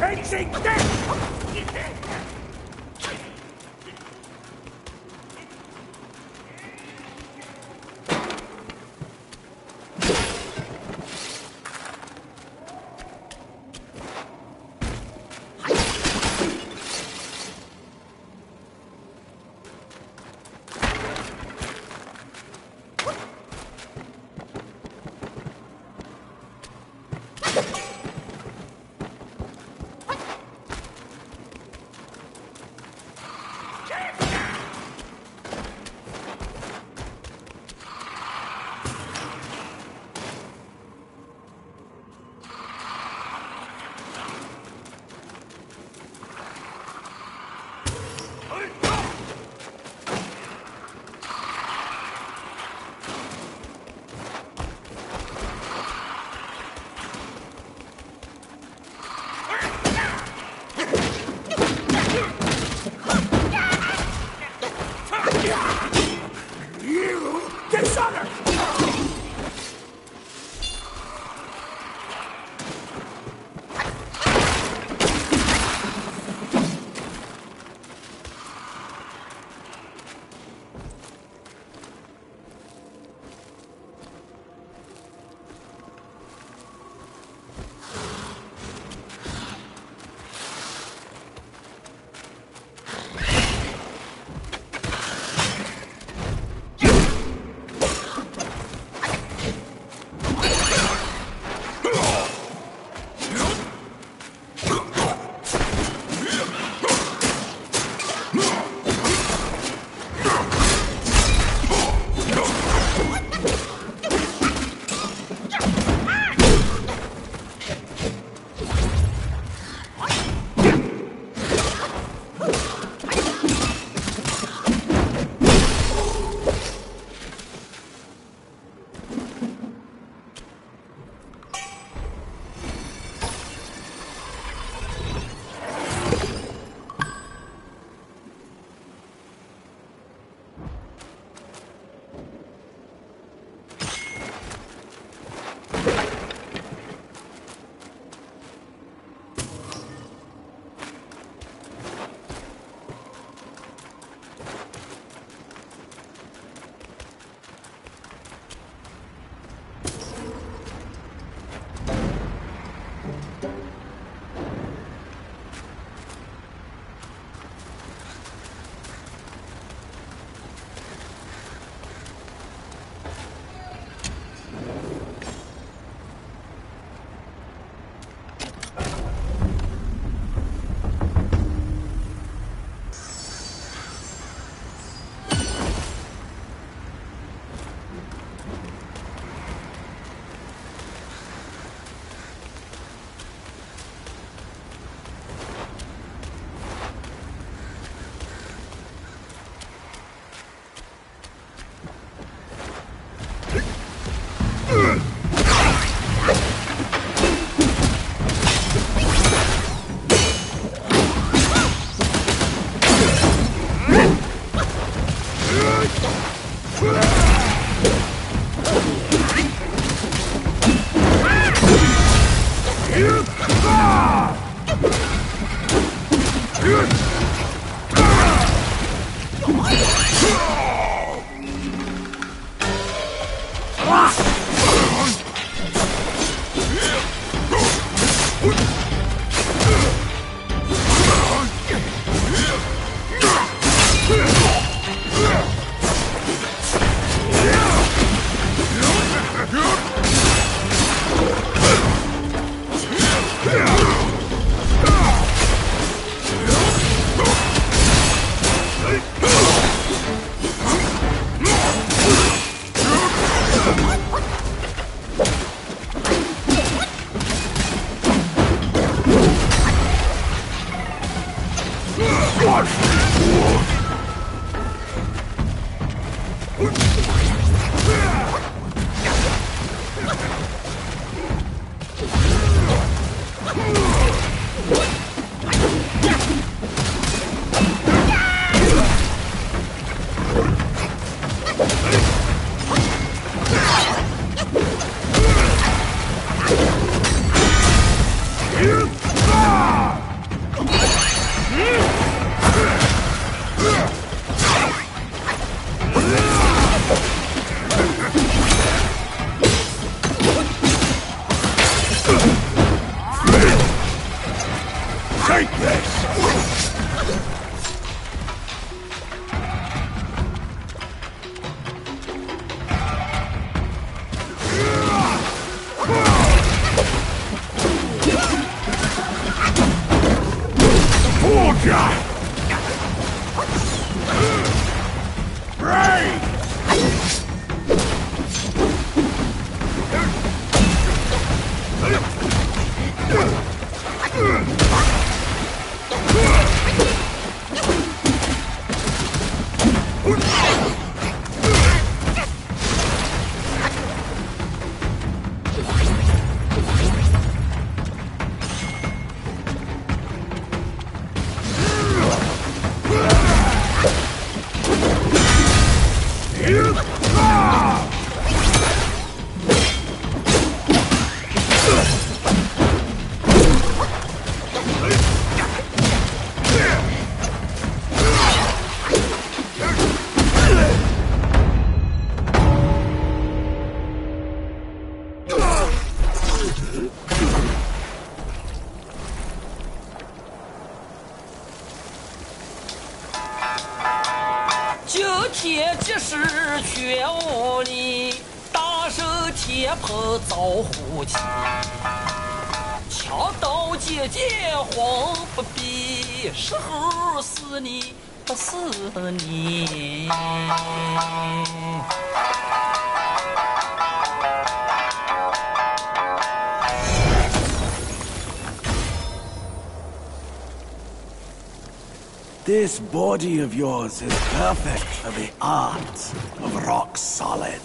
Exit! 二，我一时却无力，大手铁盆遭虎欺，强盗姐姐慌不避，时候是你不是你。This body of yours is perfect for the art of rock solid.